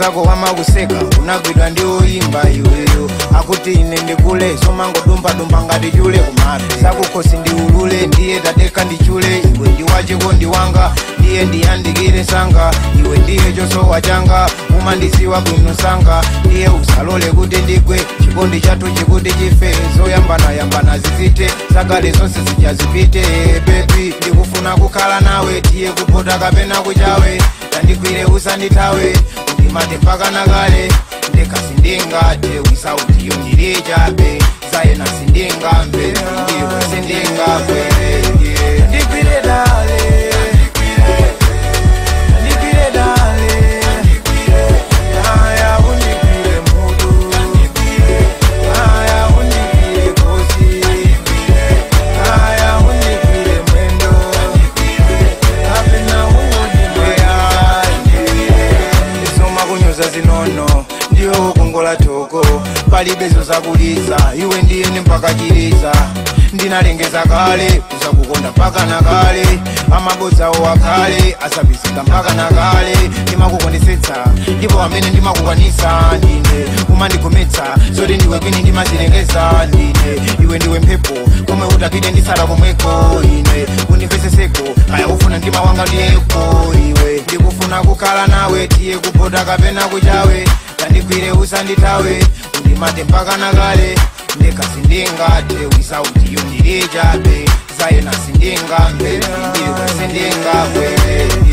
zako wamakuseka unagwidwa ndiwoimba iweyo akuti ine ndikule somangodumba dumba ngatijule kumapi sakukosi ndiulule ndiye tadeka ndichule iwe ndiwacheko ndiwanga ndiye ndiyandikire sanga iwe ndiye chosowa changa uma ndisiwa bwino sanga ndiye usalole kuti ndigwe chikondi chathu chikuti chife zoyambana yambana zizite sakale zonse zichazipite bebi ndikufuna kukhala nawe tiye kupota kapena kuchawe tandigwire usanditawe ndimate pakanakale ndekasindingate wisautiyo ndiri chabe zayena sindingambe yeah. batoko palibe zozakuliza iwe ndiye ndimpakachiliza ndinalengeza kale kuzakukonda mpaka na kale amabodzi awo wakale asabisika mpaka na kale ndimakukondesetsa ndipo amene ndimakukwanisa ndine umandikometsa zoti ndiwe kwini ndimazilengeza ndine iwe ndiwe mphepo komwe utapite ndisala komweko ine undipeseseko kaya ufuna ndima wanga ndiyeko iwe ndikufuna kukhala nawe tiye kupoda kapena kuchawe tandikwire usanditawe undi matemba kana kale ndekasi ndingate wisauti yondirijabe zaina sindingambe ndiwe sindingakwee